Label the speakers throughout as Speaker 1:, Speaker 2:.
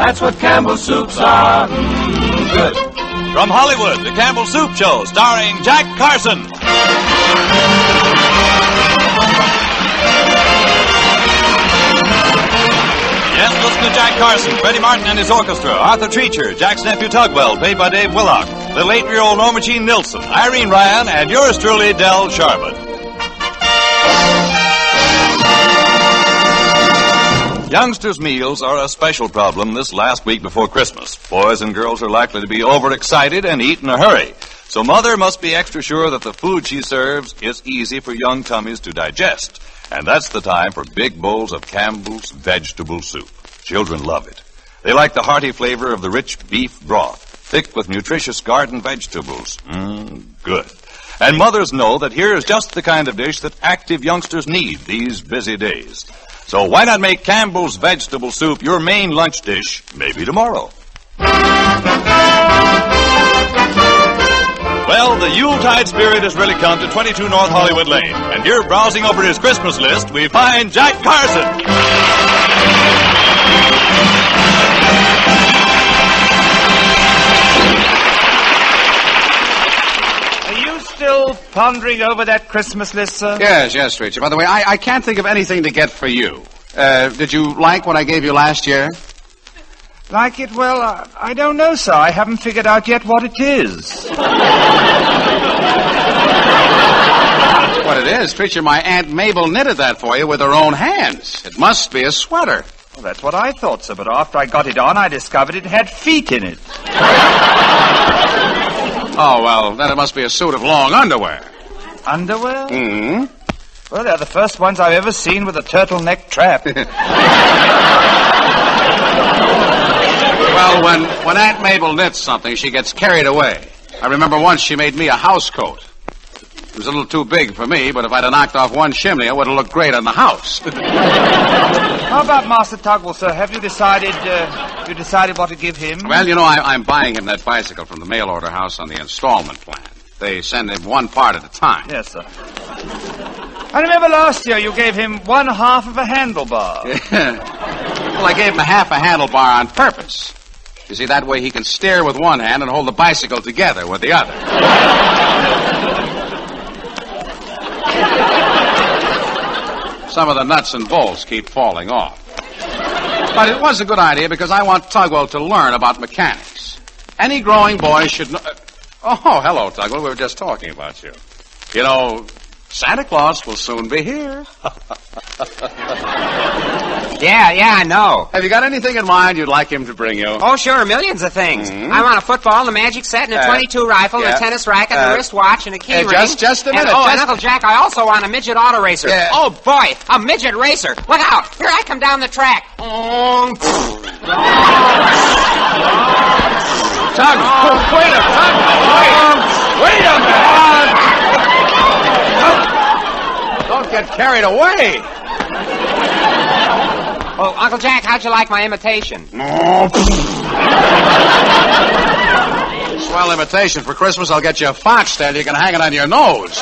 Speaker 1: That's what Campbell soups are. Mm, good.
Speaker 2: From Hollywood, the Campbell Soup Show, starring Jack Carson. Yes, listen to Jack Carson, Freddy Martin and his orchestra, Arthur Treacher, Jack's nephew Tugwell, played by Dave Willock, little eight-year-old Norma Jean Nilsson, Irene Ryan, and yours truly, Del Sharbutt. Youngsters' meals are a special problem this last week before Christmas. Boys and girls are likely to be overexcited and eat in a hurry. So mother must be extra sure that the food she serves is easy for young tummies to digest. And that's the time for big bowls of Campbell's vegetable soup. Children love it. They like the hearty flavor of the rich beef broth, thick with nutritious garden vegetables. Mmm, good. And mothers know that here is just the kind of dish that active youngsters need these busy days. So why not make Campbell's vegetable soup your main lunch dish, maybe tomorrow? Well, the Yuletide spirit has really come to 22 North Hollywood Lane. And here, browsing over his Christmas list, we find Jack Carson.
Speaker 3: Pondering over that Christmas list, sir?
Speaker 4: Yes, yes, Richard. By the way, I, I can't think of anything to get for you. Uh, did you like what I gave you last year?
Speaker 3: Like it? Well, uh, I don't know, sir. I haven't figured out yet what it is.
Speaker 4: What it is, Treacher, my Aunt Mabel knitted that for you with her own hands. It must be a sweater.
Speaker 3: Well, that's what I thought, sir. But after I got it on, I discovered it had feet in it.
Speaker 4: Oh, well, then it must be a suit of long underwear.
Speaker 3: Underwear?
Speaker 4: hmm
Speaker 3: Well, they're the first ones I've ever seen with a turtleneck trap.
Speaker 4: Well, when, when Aunt Mabel knits something, she gets carried away. I remember once she made me a house coat. It was a little too big for me, but if I'd have knocked off one chimney, it would have looked great on the house.
Speaker 3: How about Master Tugwell, sir? Have you decided? Uh, you decided what to give him?
Speaker 4: well, you know, I, I'm buying him that bicycle from the mail order house on the installment plan. They send him one part at a time.
Speaker 3: Yes, sir. I remember last year you gave him one half of a handlebar.
Speaker 4: well, I gave him a half a handlebar on purpose. You see, that way he can steer with one hand and hold the bicycle together with the other. Some of the nuts and bolts keep falling off. But it was a good idea because I want Tugwell to learn about mechanics. Any growing boy should know. Uh, oh, hello, Tugwell. We were just talking about you. You know, Santa Claus will soon be here.
Speaker 5: Yeah, yeah, I know.
Speaker 4: Have you got anything in mind you'd like him to bring you?
Speaker 5: Oh, sure, millions of things. I want a football, and a magic set, and a
Speaker 4: Uh,
Speaker 5: 22 rifle, and a tennis racket, and
Speaker 4: Uh,
Speaker 5: a wristwatch, and a key
Speaker 4: uh,
Speaker 5: ring.
Speaker 4: just- just a
Speaker 5: And-
Speaker 4: minute,
Speaker 5: oh, and Uncle Jack, I also want a midget auto racer.
Speaker 4: Yeah.
Speaker 5: Oh, boy, a midget racer. Look out. Here I come down the track. Oh,
Speaker 4: Tug, wait a Tug, wait, wait a minute. Don't get carried away.
Speaker 5: Oh, Uncle Jack, how'd you like my imitation?
Speaker 4: Swell imitation for Christmas. I'll get you a fox tail. You can hang it on your nose.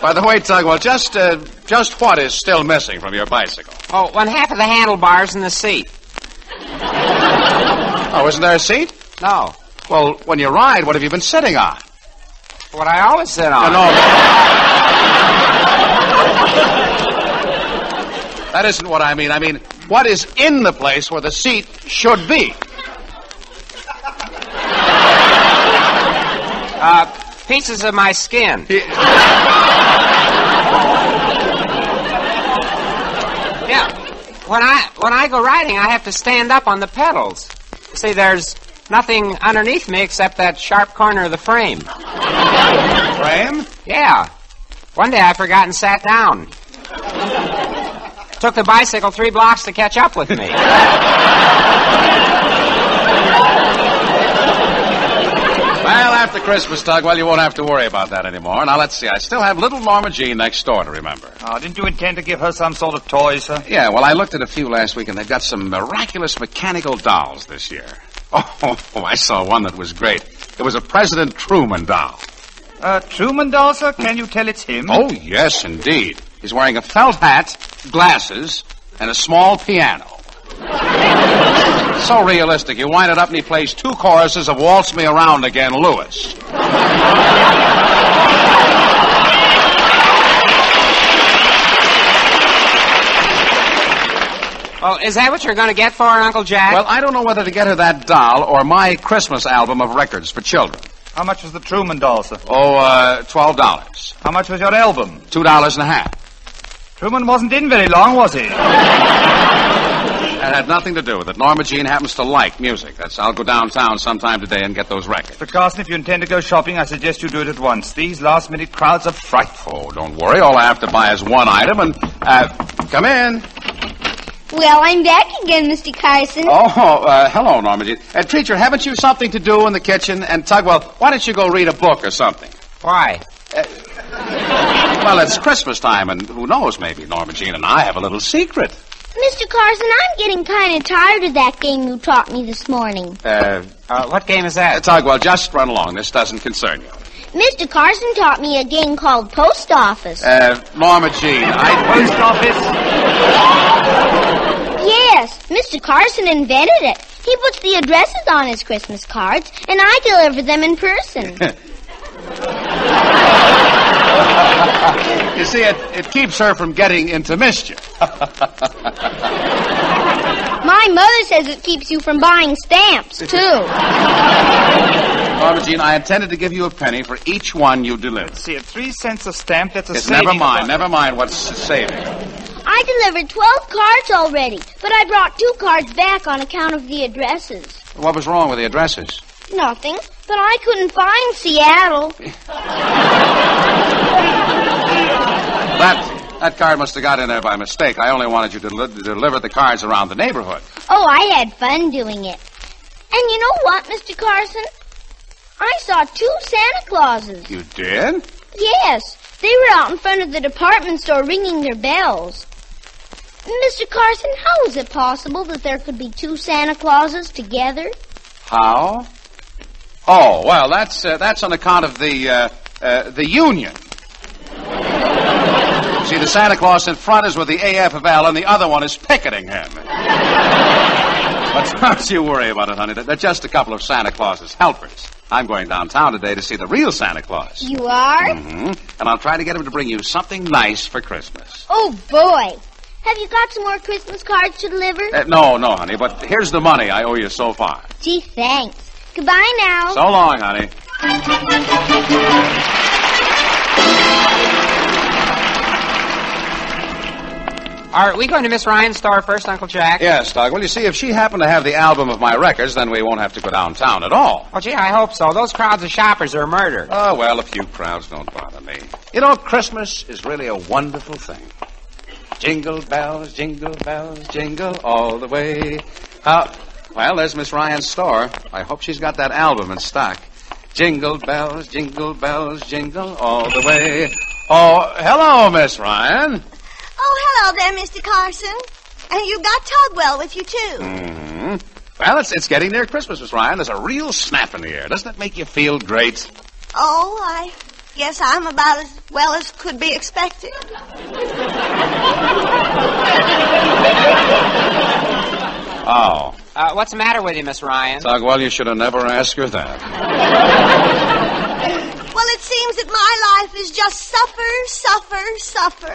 Speaker 4: By the way, Tugwell, just uh, just what is still missing from your bicycle?
Speaker 5: Oh, one half of the handlebars in the seat.
Speaker 4: Oh, isn't there a seat?
Speaker 5: No.
Speaker 4: Well, when you ride, what have you been sitting on?
Speaker 5: What I always sit
Speaker 4: Oh,
Speaker 5: on.
Speaker 4: no. That isn't what I mean. I mean, what is in the place where the seat should be?
Speaker 5: Uh, pieces of my skin. Yeah. When I when I go riding, I have to stand up on the pedals. See, there's nothing underneath me except that sharp corner of the frame.
Speaker 4: Frame?
Speaker 5: Yeah. One day I forgot and sat down. Took the bicycle three blocks to catch up with me.
Speaker 4: Well, after Christmas, Tugwell, you won't have to worry about that anymore. Now, let's see. I still have little Norma Jean next door to remember.
Speaker 3: Oh, didn't you intend to give her some sort of toy, sir?
Speaker 4: Yeah, well, I looked at a few last week, and they've got some miraculous mechanical dolls this year. Oh, I saw one that was great. It was a President Truman doll.
Speaker 3: Uh, Truman doll, sir? Can you tell it's him?
Speaker 4: Oh, yes, indeed. He's wearing a felt hat, glasses, and a small piano. So realistic. You wind it up and he plays two choruses of Waltz Me Around Again, Lewis.
Speaker 5: Oh, is that what you're going to get for her, Uncle Jack?
Speaker 4: Well, I don't know whether to get her that doll or my Christmas album of records for children.
Speaker 3: How much was the Truman doll, sir?
Speaker 4: Oh, uh, twelve dollars.
Speaker 3: How much was your album?
Speaker 4: Two dollars and a half.
Speaker 3: Truman wasn't in very long, was he?
Speaker 4: That had nothing to do with it. Norma Jean happens to like music. That's I'll go downtown sometime today and get those records.
Speaker 3: Mr. Carson, if you intend to go shopping, I suggest you do it at once. These last minute crowds are frightful.
Speaker 4: Oh, don't worry. All I have to buy is one item and uh, come in.
Speaker 6: Well, I'm back again, Mr. Carson.
Speaker 4: Oh, uh, hello, Norma Jean. Uh, Treacher, haven't you something to do in the kitchen? And Tugwell, why don't you go read a book or something?
Speaker 5: Why?
Speaker 4: Well, it's Christmas time, and who knows, maybe Norma Jean and I have a little secret.
Speaker 6: Mr. Carson, I'm getting kind of tired of that game you taught me this morning.
Speaker 4: Uh,
Speaker 5: Uh, what game is
Speaker 4: uh,
Speaker 5: that?
Speaker 4: Tugwell, just run along. This doesn't concern you.
Speaker 6: Mr. Carson taught me a game called Post Office.
Speaker 4: Uh, Norma Jean, I...
Speaker 3: Post office.
Speaker 6: yes, Mr. Carson invented it. He puts the addresses on his Christmas cards, and I deliver them in person.
Speaker 4: You see, it, it keeps her from getting into mischief.
Speaker 6: My mother says it keeps you from buying stamps, too.
Speaker 4: Norma Jean, I intended to give you a penny for each one you deliver.
Speaker 3: See, at three cents a stamp, that's a
Speaker 4: Yes,
Speaker 3: saving
Speaker 4: never mind, never mind what's saving.
Speaker 6: I delivered 12 cards already, but I brought two cards back on account of the addresses.
Speaker 4: What was wrong with the addresses?
Speaker 6: Nothing, but I couldn't find Seattle.
Speaker 4: That that card must have got in there by mistake. I only wanted you to, deli- to deliver the cards around the neighborhood.
Speaker 6: Oh, I had fun doing it. And you know what, Mr. Carson? I saw two Santa Clauses.
Speaker 4: You did?
Speaker 6: Yes, they were out in front of the department store ringing their bells. Mr. Carson, how is it possible that there could be two Santa Clauses together?
Speaker 4: How? Oh, well, that's uh, that's on account of the uh, uh, the union. See, the Santa Claus in front is with the AFL, and the other one is picketing him. but don't you worry about it, honey. They're just a couple of Santa Claus's helpers. I'm going downtown today to see the real Santa Claus.
Speaker 6: You are?
Speaker 4: Mm-hmm. And I'll try to get him to bring you something nice for Christmas.
Speaker 6: Oh, boy. Have you got some more Christmas cards to deliver?
Speaker 4: Uh, no, no, honey, but here's the money I owe you so far.
Speaker 6: Gee, thanks. Goodbye now.
Speaker 4: So long, honey.
Speaker 5: Are we going to Miss Ryan's store first, Uncle Jack?
Speaker 4: Yes, Tug. Well, you see, if she happened to have the album of my records, then we won't have to go downtown at all.
Speaker 5: Oh, gee, I hope so. Those crowds of shoppers are murder.
Speaker 4: Oh, well, a few crowds don't bother me. You know, Christmas is really a wonderful thing. Jingle bells, jingle bells, jingle all the way. Uh, well, there's Miss Ryan's store. I hope she's got that album in stock. Jingle bells, jingle bells, jingle all the way. Oh, hello, Miss Ryan.
Speaker 7: Oh, hello there, Mr. Carson. And you've got Tugwell with you, too.
Speaker 4: hmm Well, it's, it's getting near Christmas, Miss Ryan. There's a real snap in the air. Doesn't it make you feel great?
Speaker 7: Oh, I guess I'm about as well as could be expected.
Speaker 4: Oh.
Speaker 5: Uh, what's the matter with you, Miss Ryan?
Speaker 4: Tug, well, you should have never asked her that.
Speaker 7: Well, it seems that my life is just suffer, suffer, suffer.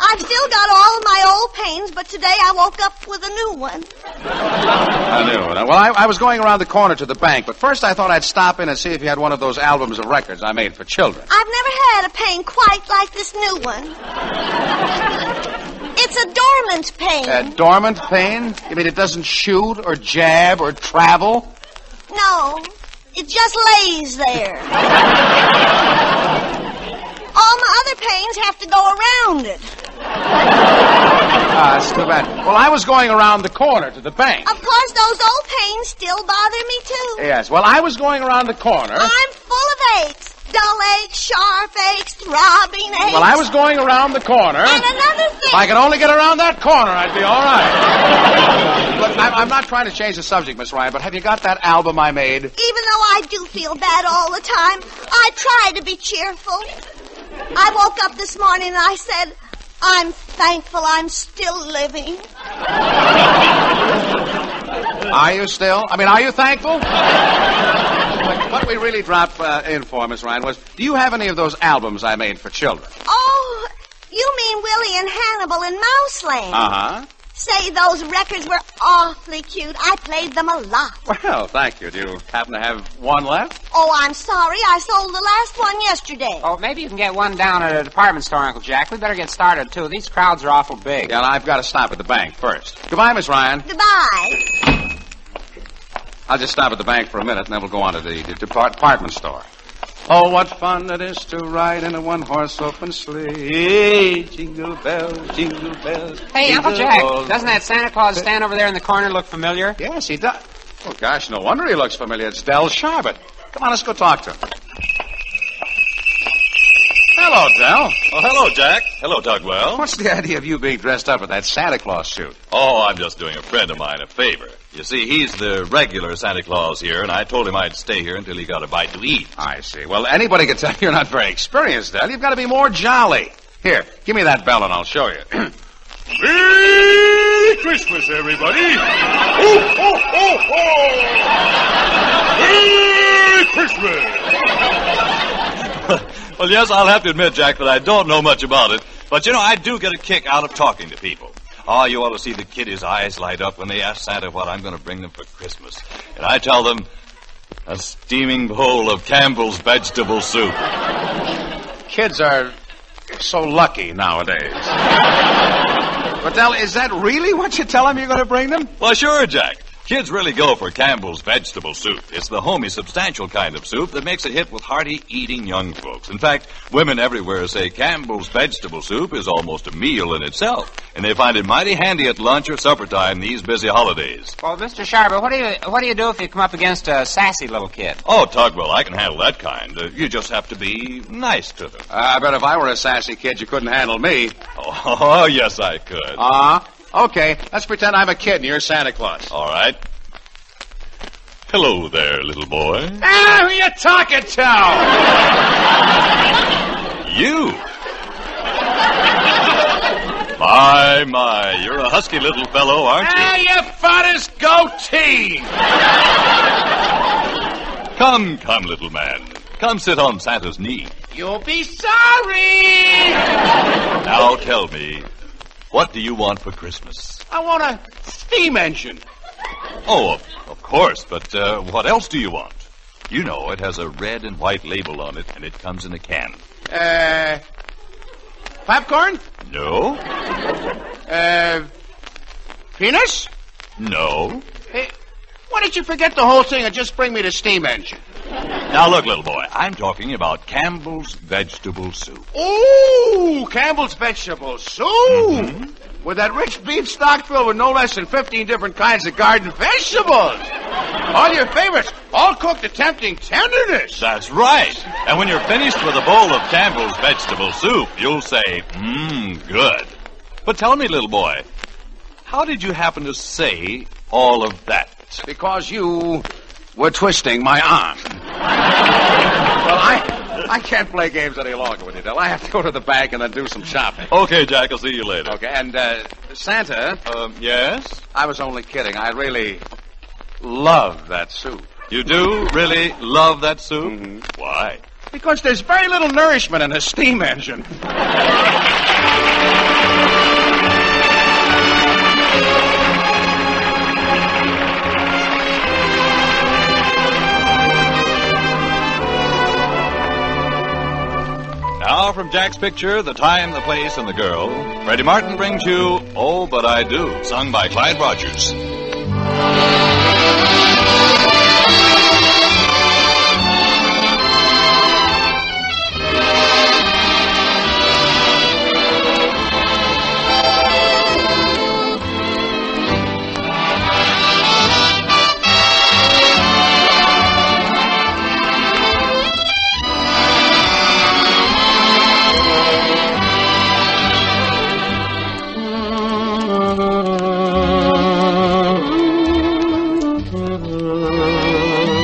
Speaker 7: I've still got all of my old pains, but today I woke up with a new one.
Speaker 4: I knew it. Well, I, I was going around the corner to the bank, but first I thought I'd stop in and see if you had one of those albums of records I made for children.
Speaker 7: I've never had a pain quite like this new one. Dormant pain.
Speaker 4: Uh, dormant pain? You mean it doesn't shoot or jab or travel?
Speaker 7: No, it just lays there. All my other pains have to go around it.
Speaker 4: Ah, that's too bad. Well, I was going around the corner to the bank.
Speaker 7: Of course, those old pains still bother me too.
Speaker 4: Yes, well, I was going around the corner.
Speaker 7: I'm full of aches. Dull aches, sharp aches, throbbing aches.
Speaker 4: Well, I was going around the corner.
Speaker 7: And another thing.
Speaker 4: If I could only get around that corner, I'd be all right. Look, I'm, I'm not trying to change the subject, Miss Ryan, but have you got that album I made?
Speaker 7: Even though I do feel bad all the time, I try to be cheerful. I woke up this morning and I said, I'm thankful I'm still living.
Speaker 4: Are you still? I mean, are you thankful? But what we really dropped uh, in for, Miss Ryan, was do you have any of those albums I made for children?
Speaker 7: Oh, you mean Willie and Hannibal and Mouseland?
Speaker 4: Uh huh.
Speaker 7: Say, those records were awfully cute. I played them a lot.
Speaker 4: Well, thank you. Do you happen to have one left?
Speaker 7: Oh, I'm sorry. I sold the last one yesterday.
Speaker 5: Oh, maybe you can get one down at a department store, Uncle Jack. We better get started, too. These crowds are awful big.
Speaker 4: Yeah, I've got to stop at the bank first. Goodbye, Miss Ryan.
Speaker 7: Goodbye.
Speaker 4: I'll just stop at the bank for a minute, and then we'll go on to the, the department store. Oh, what fun it is to ride in a one-horse open sleigh. Jingle bells, jingle bells.
Speaker 5: Hey,
Speaker 4: jingle
Speaker 5: Uncle Jack,
Speaker 4: bells.
Speaker 5: doesn't that Santa Claus stand over there in the corner look familiar?
Speaker 4: Yes, he does. Oh, gosh, no wonder he looks familiar. It's Del Sharbutt. Come on, let's go talk to him. Hello, Del.
Speaker 2: Oh, hello, Jack. Hello, Tugwell.
Speaker 4: What's the idea of you being dressed up in that Santa Claus suit?
Speaker 2: Oh, I'm just doing a friend of mine a favor. You see, he's the regular Santa Claus here, and I told him I'd stay here until he got a bite to eat.
Speaker 4: I see. Well, anybody can tell you're not very experienced, Del. You've got to be more jolly. Here, give me that bell and I'll show you.
Speaker 1: Merry Christmas, everybody! Ho, ho, ho, ho! Merry Christmas!
Speaker 2: Well, yes, I'll have to admit, Jack, that I don't know much about it, but you know, I do get a kick out of talking to people. Oh, you ought to see the kiddies' eyes light up when they ask Santa what I'm going to bring them for Christmas. And I tell them, a steaming bowl of Campbell's vegetable soup.
Speaker 4: Kids are so lucky nowadays. but, Del, is that really what you tell them you're going to bring them?
Speaker 2: Well, sure, Jack. Kids really go for Campbell's vegetable soup. It's the homey, substantial kind of soup that makes a hit with hearty eating young folks. In fact, women everywhere say Campbell's vegetable soup is almost a meal in itself, and they find it mighty handy at lunch or supper time these busy holidays.
Speaker 5: Well, Mr. Sharbutt, what do you what do you do if you come up against a sassy little kid?
Speaker 2: Oh, Tugwell, I can handle that kind. Uh, you just have to be nice to them.
Speaker 4: Uh, I bet if I were a sassy kid, you couldn't handle me.
Speaker 2: Oh, yes, I could.
Speaker 4: Uh huh. Okay, let's pretend I'm a kid and you're Santa Claus.
Speaker 2: All right. Hello there, little boy.
Speaker 4: Ah, who you talking to?
Speaker 2: You. My, my, you're a husky little fellow, aren't you?
Speaker 4: Ah, you fattest goatee!
Speaker 2: Come, come, little man. Come sit on Santa's knee.
Speaker 4: You'll be sorry!
Speaker 2: Now tell me, what do you want for Christmas?
Speaker 4: I want a steam engine.
Speaker 2: Oh, of, of course, but uh, what else do you want? You know, it has a red and white label on it, and it comes in a can.
Speaker 4: Uh, popcorn?
Speaker 2: No?
Speaker 4: Uh, penis?
Speaker 2: No?
Speaker 4: Hey, why did you forget the whole thing and just bring me the steam engine?
Speaker 2: Now look, little boy, I'm talking about Campbell's vegetable soup.
Speaker 4: Ooh, Campbell's vegetable soup. Mm-hmm. With that rich beef stock filled with no less than 15 different kinds of garden vegetables. All your favorites, all cooked to tempting tenderness.
Speaker 2: That's right. And when you're finished with a bowl of Campbell's vegetable soup, you'll say, mmm, good. But tell me, little boy, how did you happen to say all of that?
Speaker 4: Because you were twisting my arm. well, I I can't play games any longer with you, Del. I have to go to the bank and then do some shopping.
Speaker 2: Okay, Jack, I'll see you later.
Speaker 4: Okay, and uh, Santa,
Speaker 2: Um, yes?
Speaker 4: I was only kidding. I really love that soup.
Speaker 2: You do really love that soup? Why?
Speaker 4: Because there's very little nourishment in a steam engine.
Speaker 2: Now, from Jack's picture, the time, the place, and the girl, Freddy Martin brings you Oh, But I Do, sung by Clyde Rogers.
Speaker 8: love.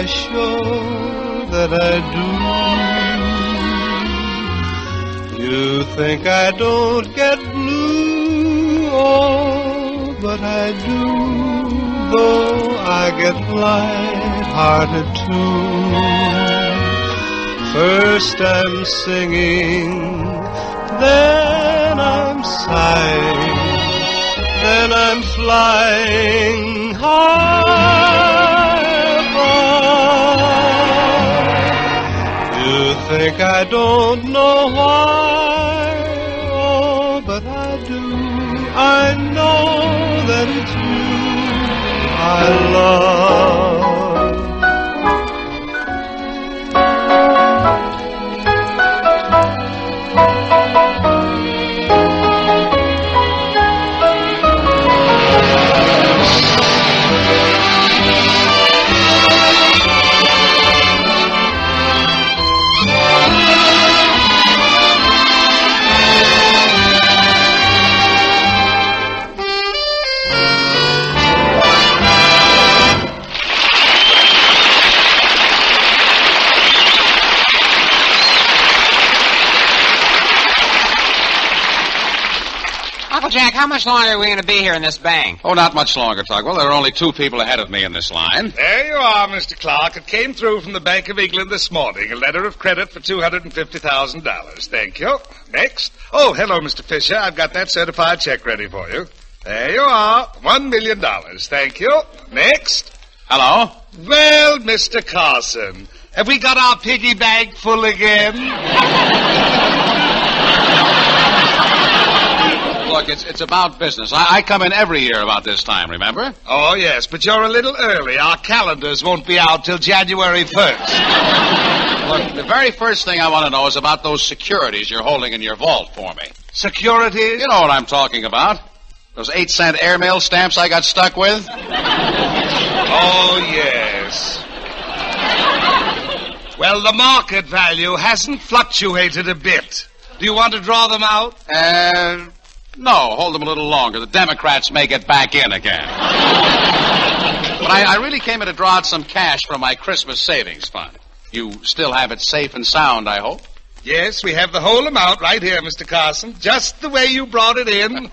Speaker 8: I show that I do? You think I don't get blue, oh, but I do. Though I get light-hearted too. First I'm singing, then I'm sighing, then I'm flying high think I don't know why? Oh, but I do. I know that it's you I love.
Speaker 5: Jack, how much longer are we going to be here in this bank?
Speaker 4: Oh, not much longer, Tugwell. There are only two people ahead of me in this line.
Speaker 1: There you are, Mr. Clark. It came through from the Bank of England this morning. A letter of credit for $250,000. Thank you. Next. Oh, hello, Mr. Fisher. I've got that certified check ready for you. There you are. One million dollars. Thank you. Next.
Speaker 4: Hello?
Speaker 1: Well, Mr. Carson, have we got our piggy bank full again?
Speaker 4: Look, it's, it's about business. I, I come in every year about this time, remember?
Speaker 1: Oh, yes, but you're a little early. Our calendars won't be out till January 1st.
Speaker 4: Look, the very first thing I want to know is about those securities you're holding in your vault for me.
Speaker 1: Securities?
Speaker 4: You know what I'm talking about. Those eight cent airmail stamps I got stuck with?
Speaker 1: Oh, yes. Well, the market value hasn't fluctuated a bit. Do you want to draw them out?
Speaker 4: Uh, no, hold them a little longer. The Democrats may get back in again. but I, I really came in to draw out some cash from my Christmas savings fund. You still have it safe and sound, I hope.
Speaker 1: Yes, we have the whole amount right here, Mr. Carson. Just the way you brought it in.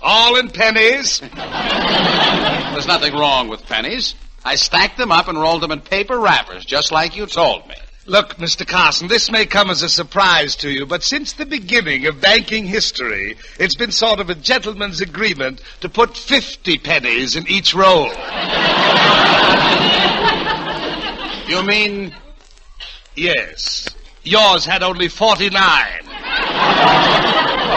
Speaker 1: All in pennies.
Speaker 4: There's nothing wrong with pennies. I stacked them up and rolled them in paper wrappers, just like you told me.
Speaker 1: Look, Mr. Carson, this may come as a surprise to you, but since the beginning of banking history, it's been sort of a gentleman's agreement to put 50 pennies in each roll.
Speaker 4: You mean
Speaker 1: Yes. Yours had only 49.
Speaker 4: Well,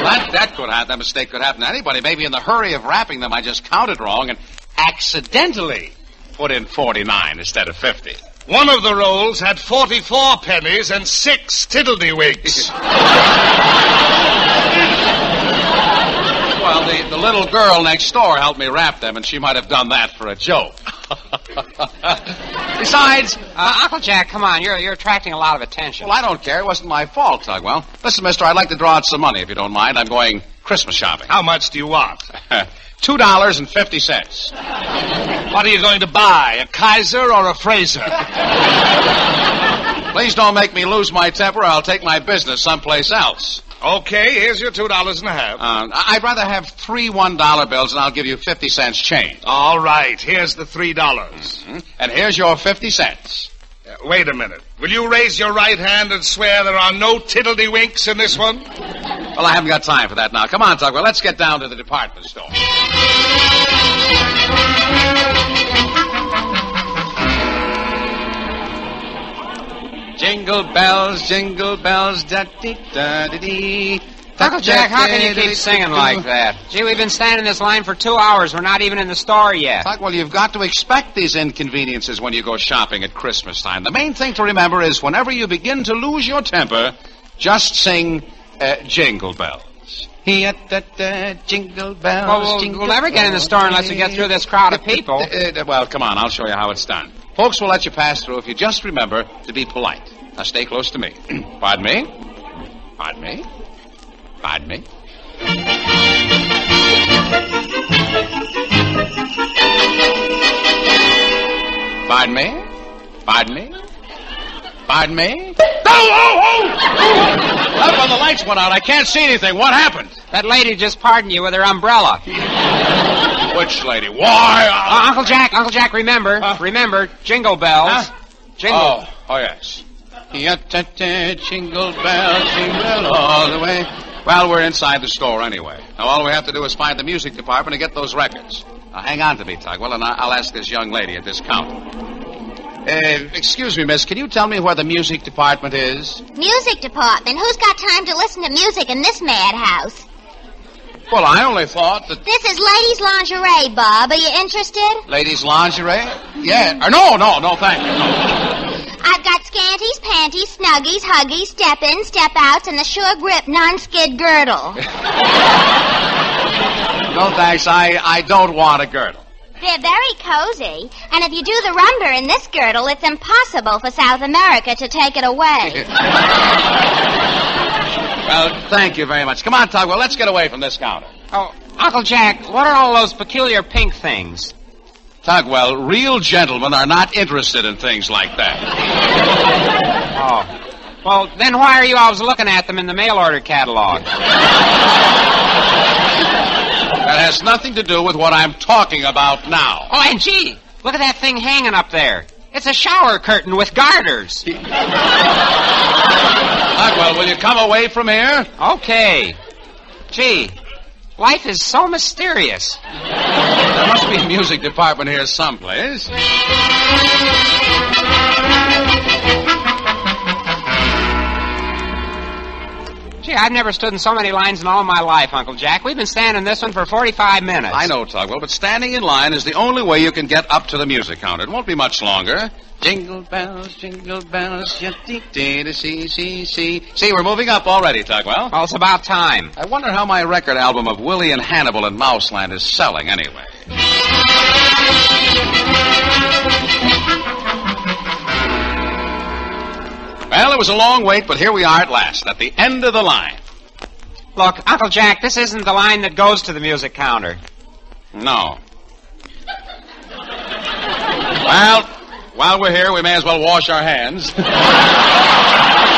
Speaker 4: that, that could happen. That mistake could happen to anybody. Maybe in the hurry of wrapping them, I just counted wrong and accidentally put in 49 instead of 50.
Speaker 1: One of the rolls had 44 pennies and six tiddledywinks.
Speaker 4: Well, the, the little girl next door helped me wrap them, and she might have done that for a joke. Besides,
Speaker 5: Uh, Uncle Jack, come on. You're, you're attracting a lot of attention.
Speaker 4: well, I don't care. It wasn't my fault, Tugwell. Listen, mister, I'd like to draw out some money, if you don't mind. I'm going Christmas shopping.
Speaker 1: How much do you want?
Speaker 4: Two dollars and fifty cents.
Speaker 1: What are you going to buy? A Kaiser or a Frazer?
Speaker 4: Please don't make me lose my temper. or I'll take my business someplace else.
Speaker 1: Okay, here's your two dollars and a half.
Speaker 4: Uh, I'd rather have three one dollar bills, and I'll give you fifty cents change.
Speaker 1: All right, here's the three dollars.
Speaker 4: And here's your fifty cents.
Speaker 1: Uh, wait a minute. Will you raise your right hand and swear there are no tiddledywinks in this one?
Speaker 4: Well, I haven't got time for that now. Come on, Tugwell. Let's get down to the department store. Jingle bells, jingle bells, da dee da dee dee.
Speaker 5: Uncle Jack, how can you keep singing like that? Gee, we've been standing in this line for two hours. We're not even in the store yet.
Speaker 4: Tugwell, you've got to expect these inconveniences when you go shopping at Christmas time. The main thing to remember is whenever you begin to lose your temper, just sing uh, Jingle Bells. Here, da, da, jingle bells.
Speaker 5: Well, we'll,
Speaker 4: jingle
Speaker 5: we'll never get in the store unless we get through this crowd of people.
Speaker 4: Uh, uh, well, come on, I'll show you how it's done. Folks will let you pass through if you just remember to be polite. Now stay close to me. Pardon me? Pardon me? Pardon me? Pardon me? Pardon me? Pardon me? Oh, oh, oh! Up when the lights went out. I can't see anything. What happened?
Speaker 5: That lady just pardoned you with her umbrella.
Speaker 4: Which lady? Why?
Speaker 5: Uh, Uncle Jack, Uncle Jack, remember, remember, jingle bells.
Speaker 4: Huh?
Speaker 5: Jingle.
Speaker 4: Oh, oh yes. Ya-ta-ta, Jingle bells, jingle all the way. Well, we're inside the store anyway. Now all we have to do is find the music department and get those records. Now hang on to me, Tugwell, and I- I'll ask this young lady at this counter. Uh, excuse me, miss. Can you tell me where the music department is?
Speaker 9: Music department. Who's got time to listen to music in this madhouse?
Speaker 4: Well, I only thought that
Speaker 9: This is ladies' lingerie, Bob. Are you interested?
Speaker 4: ladies' lingerie. Yeah. Or no, no, no, thank you.
Speaker 9: I've got scanties, panties, snuggies, huggies, step-ins, step-outs, and the sure grip non-skid girdle.
Speaker 4: No, thanks. I, I don't want a girdle.
Speaker 9: They're very cozy, and if you do the rumba in this girdle, it's impossible for South America to take it away.
Speaker 4: Well, thank you very much. Come on, Tugwell. Let's get away from this counter.
Speaker 5: Oh, Uncle Jack, what are all those peculiar pink things?
Speaker 4: Tugwell, real gentlemen are not interested in things like that.
Speaker 5: Oh. Well, then why are you always looking at them in the mail order catalog?
Speaker 4: That has nothing to do with what I'm talking about now.
Speaker 5: Oh, and gee, look at that thing hanging up there. It's a shower curtain with garters.
Speaker 4: Ah, Tugwell, will you come away from here?
Speaker 5: Okay. Gee, life is so mysterious.
Speaker 4: There must be a music department here someplace.
Speaker 5: Gee, I've never stood in so many lines in all my life, Uncle Jack. We've been standing this one for 45 minutes.
Speaker 4: I know, Tugwell, but standing in line is the only way you can get up to the music counter. It won't be much longer. Jingle bells, jingle bells, ya-dee-dee, see, see, see. See, we're moving up already, Tugwell.
Speaker 5: Well, it's about time.
Speaker 4: I wonder how my record album of Willie and Hannibal and Mouseland is selling anyway. Well, it was a long wait, but here we are at last, at the end of the line.
Speaker 5: Look, Uncle Jack, this isn't the line that goes to the music counter.
Speaker 4: No. Well, while we're here, we may as well wash our hands.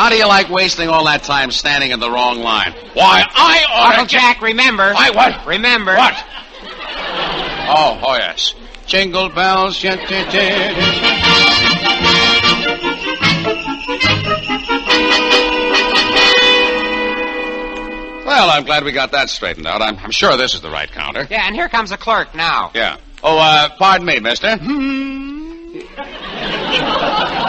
Speaker 4: How do you like wasting all that time standing in the wrong line? Why, I ought
Speaker 5: Uncle Jack, remember.
Speaker 4: Why, what?
Speaker 5: Remember.
Speaker 4: What? Oh, oh, yes. Jingle bells. Well, I'm glad we got that straightened out. I'm, I'm sure this is the right counter.
Speaker 5: Yeah, and here comes the clerk now.
Speaker 4: Yeah. Oh, uh, pardon me, mister.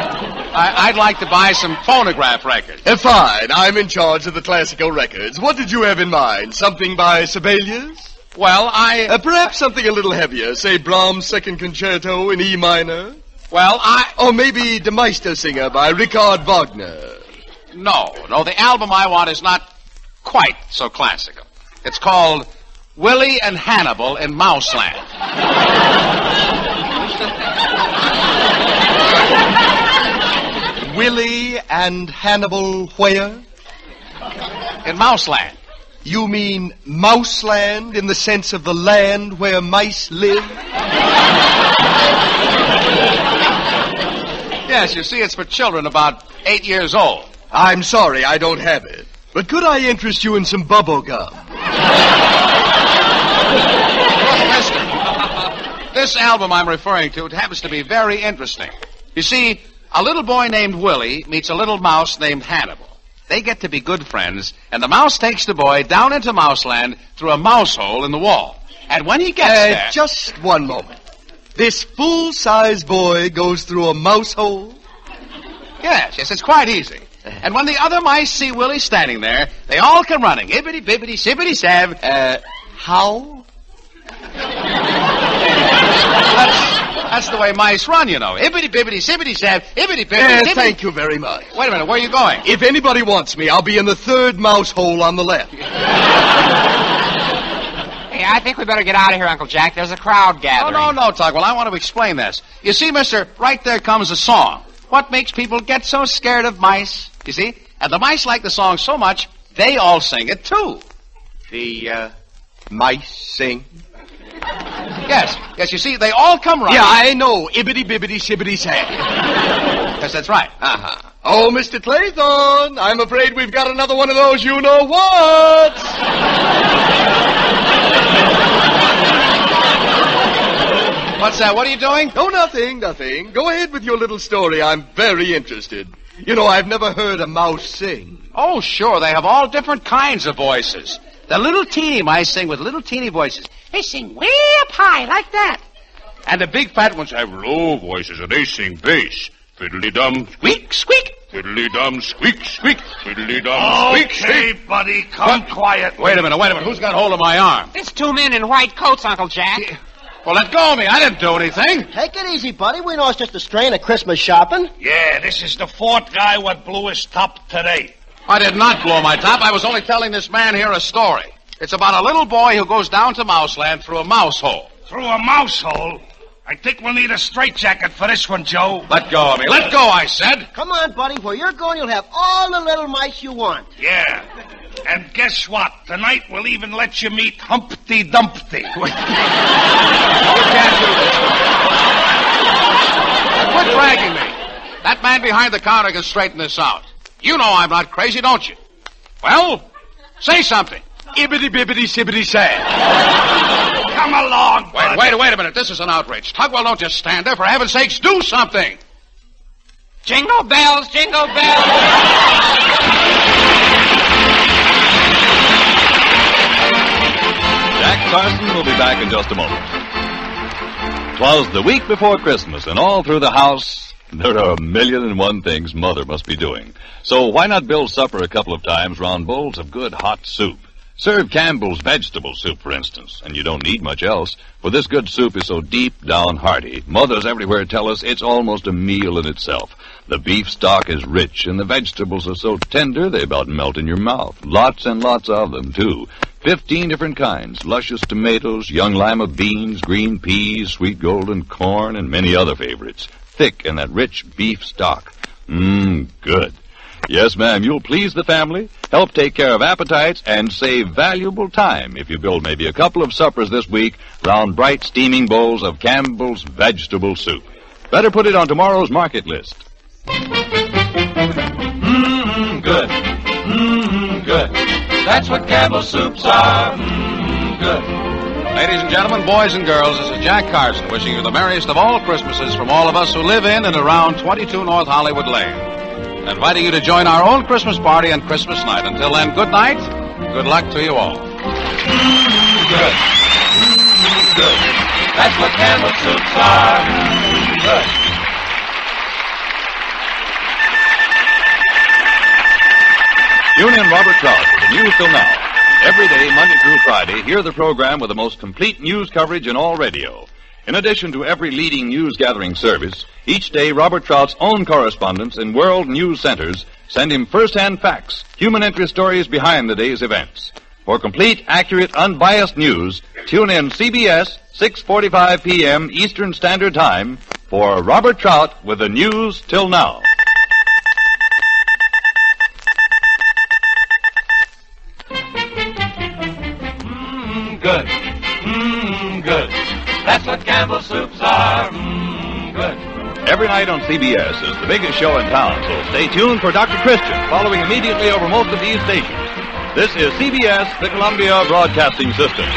Speaker 4: I, I'd like to buy some phonograph records.
Speaker 10: Uh, fine. I'm in charge of the classical records. What did you have in mind? Something by Sibelius?
Speaker 4: Well, I.
Speaker 10: Uh, perhaps something a little heavier. Say Brahms' Second Concerto in E minor.
Speaker 4: well, I.
Speaker 10: Or maybe The Meistersinger by Richard Wagner.
Speaker 4: No, no, the album I want is not quite so classical. It's called Willie and Hannibal in Mouseland.
Speaker 10: Willie and Hannibal where?
Speaker 4: In Mouseland.
Speaker 10: You mean Mouseland in the sense of the land where mice live?
Speaker 4: Yes, you see, it's for children about eight years old.
Speaker 10: I'm sorry, I don't have it. But could I interest you in some bubble gum?
Speaker 4: This album I'm referring to, it happens to be very interesting. You see, a little boy named Willie meets a little mouse named Hannibal. They get to be good friends, and the mouse takes the boy down into Mouseland through a mouse hole in the wall. And when he gets
Speaker 10: Uh,
Speaker 4: there,
Speaker 10: just one moment. This full-size boy goes through a mouse hole?
Speaker 4: yes, yes, it's quite easy. And when the other mice see Willie standing there, they all come running. Ibbity bibbity sibbity sab.
Speaker 10: Uh, how?
Speaker 4: That's, that's the way mice run, you know. Ibbity bibbity sibbity sab. Ibbity bibbity sibbity.
Speaker 10: thank you very much.
Speaker 4: Wait a minute, where are you going?
Speaker 10: If anybody wants me, I'll be in the third mouse hole on the left.
Speaker 5: Hey, I think we better get out of here, Uncle Jack. There's a crowd gathering.
Speaker 4: Oh,
Speaker 5: gathering.
Speaker 4: no, no, Tugwell. I want to explain this. You see, mister, right there comes a song. what makes people get so scared of mice. You see? And the mice like the song so much, they all sing it too.
Speaker 10: The, uh, mice sing.
Speaker 4: Yes, yes, you see, they all come running.
Speaker 10: Yeah, I know. Ibbity bibbity shibbity say.
Speaker 4: Yes, that's right.
Speaker 10: Uh-huh. Oh, Mr. Claythorne, I'm afraid we've got another one of those you know what.
Speaker 4: What's that? What are you doing?
Speaker 10: Oh, nothing, nothing. Go ahead with your little story. I'm very interested. You know, I've never heard a mouse sing.
Speaker 4: Oh, sure, they have all different kinds of voices. The little teeny mice sing with little teeny voices. They sing way up high like that. And the big fat ones have low voices and they sing bass. Fiddly dum squeak squeak. Fiddly dum squeak squeak. Fiddly dum squeak
Speaker 1: Okay,
Speaker 4: squeak.
Speaker 1: Hey, buddy, come quiet.
Speaker 4: Wait a minute, wait a minute. Who's got hold of my arm?
Speaker 5: It's two men in white coats, Uncle Jack.
Speaker 4: Well, let go of me. I didn't do anything.
Speaker 11: Take it easy, buddy. We know it's just a strain of Christmas shopping.
Speaker 1: Yeah, this is the fourth guy what blew his top today.
Speaker 4: I did not blow my top. I was only telling this man here a story. It's about a little boy who goes down to Mouseland through a mouse hole.
Speaker 1: Through a mouse hole. I think we'll need a straitjacket for this one, Joe.
Speaker 4: Let go of me. Let go, I said.
Speaker 11: Come on, buddy. Where you're going, you'll have all the little mice you want.
Speaker 1: Yeah. And guess what? Tonight we'll even let you meet Humpty Dumpty. You can't do it.
Speaker 4: Quit dragging me. That man behind the counter can straighten this out. You know I'm not crazy, don't you? Well, say something.
Speaker 10: Ibbity bibbity sibbity say.
Speaker 1: Come along,
Speaker 4: Wait, wait, wait a minute. This is an outrage. Tugwell, don't just stand there. For heaven's sakes, do something.
Speaker 5: Jingle bells, jingle bells.
Speaker 2: Jack Carson will be back in just a moment. Twas the week before Christmas, and all through the house, there are a million and one things Mother must be doing. So why not build supper a couple of times round bowls of good hot soup? Serve Campbell's vegetable soup, for instance, and you don't need much else, for this good soup is so deep down hearty. Mothers everywhere tell us it's almost a meal in itself. The beef stock is rich, and the vegetables are so tender they about melt in your mouth. Lots and lots of them, too. Fifteen different kinds. Luscious tomatoes, young lima beans, green peas, sweet golden corn, and many other favorites. Thick in that rich beef stock. Mmm, good. Yes, ma'am, you'll please the family, help take care of appetites, and save valuable time if you build maybe a couple of suppers this week round bright steaming bowls of Campbell's vegetable soup. Better put it on tomorrow's market list. Mmm, good. Mmm, good. That's what Campbell's soups are. Mmm, good.
Speaker 4: Ladies and gentlemen, boys and girls, this is Jack Carson wishing you the merriest of all Christmases from all of us who live in and around 22 North Hollywood Lane. Inviting you to join our own Christmas party on Christmas night. Until then, good night. Good luck to you all.
Speaker 2: Good. Good. That's what soups are. Good. Tune in Robert Trout the news till now. Every day, Monday through Friday, hear the program with the most complete news coverage in all radio. In addition to every leading news gathering service, each day Robert Trout's own correspondents in world news centers send him first-hand facts, human interest stories behind the day's events. For complete, accurate, unbiased news, tune in CBS 6:45 p.m. Eastern Standard Time for Robert Trout with the news till now. Night on CBS is the biggest show in town, so stay tuned for Dr. Christian, following immediately over most of these stations. This is CBS, the Columbia Broadcasting System.